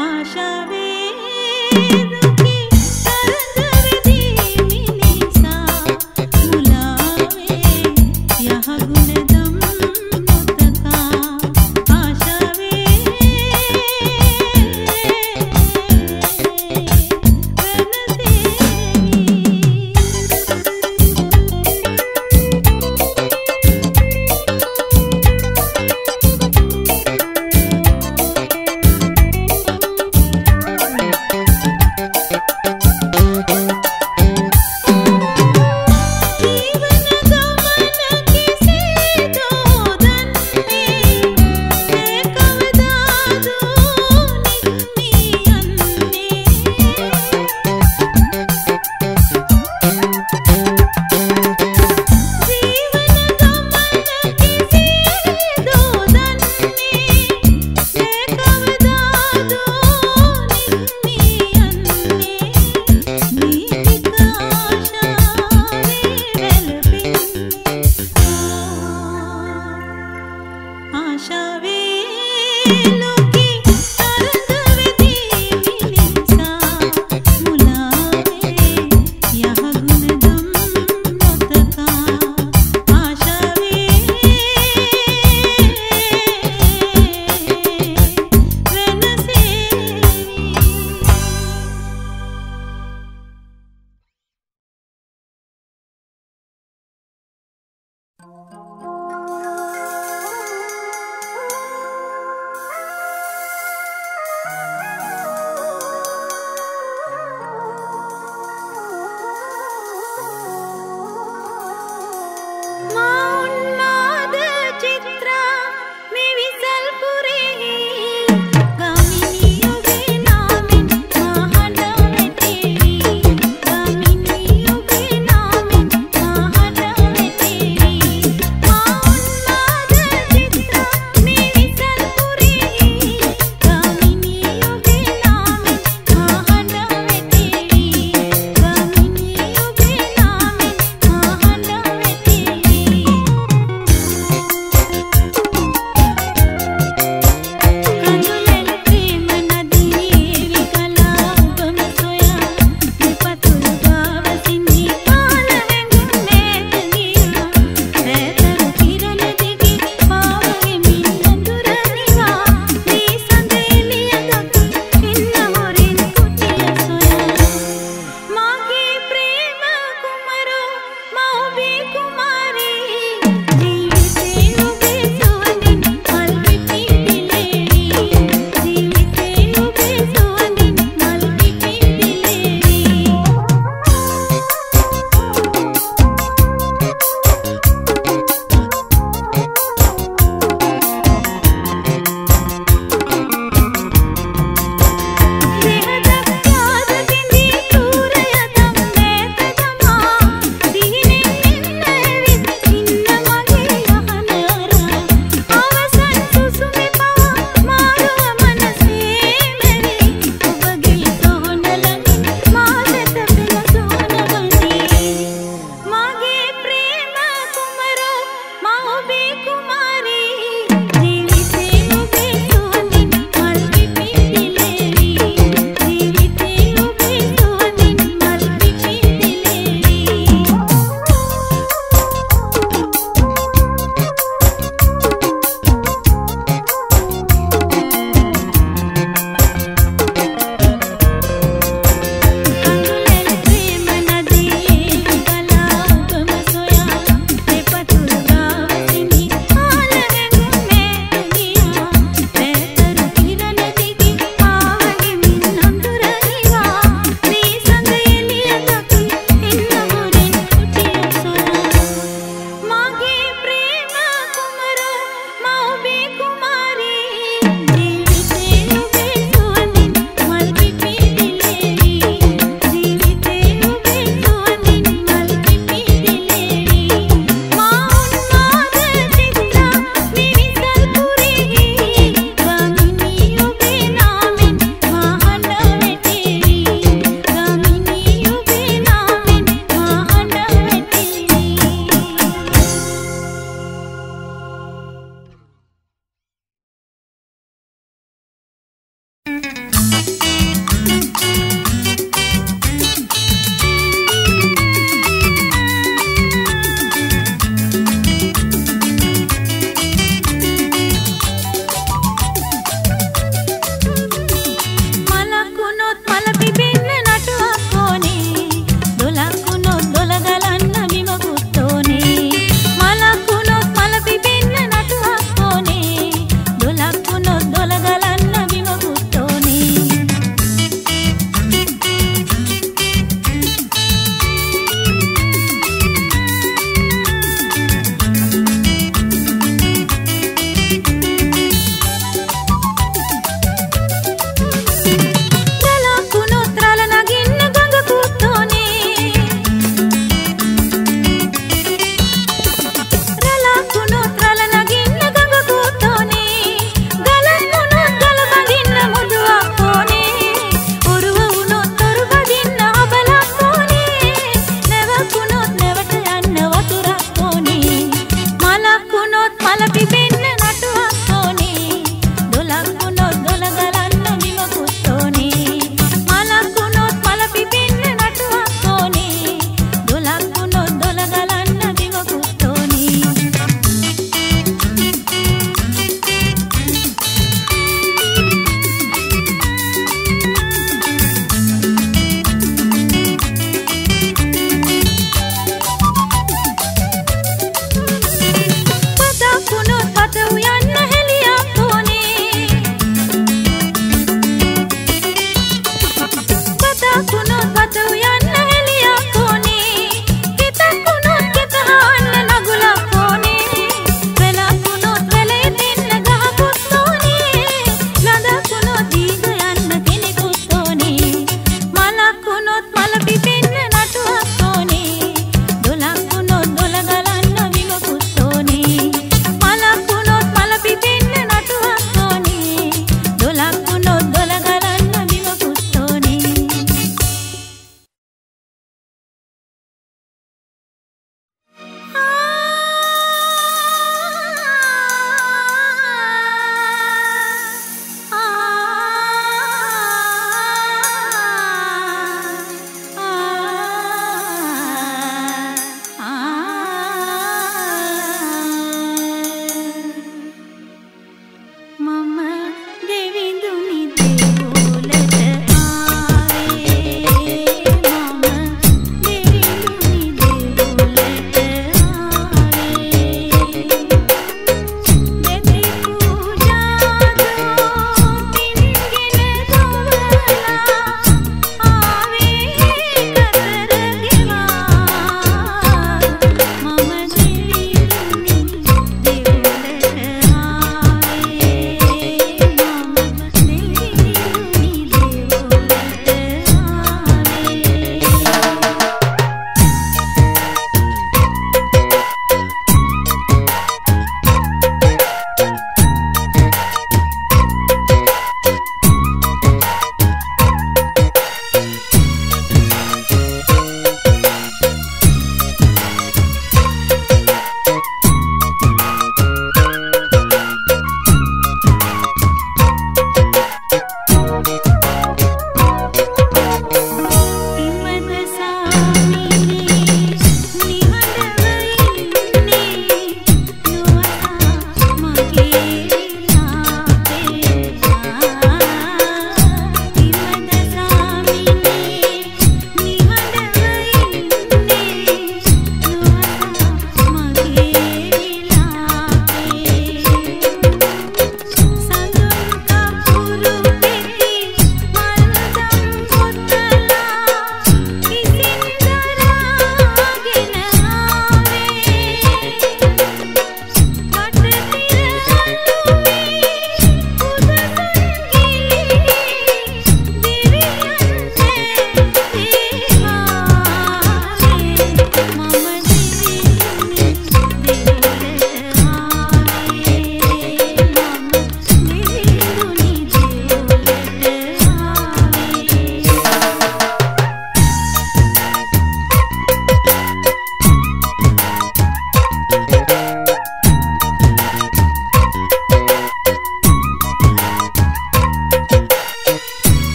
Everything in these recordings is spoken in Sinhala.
आशा वेद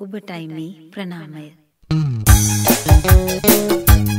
ඔබටයි මේ ප්‍රණාමය. මීරැමැදියම්